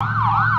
you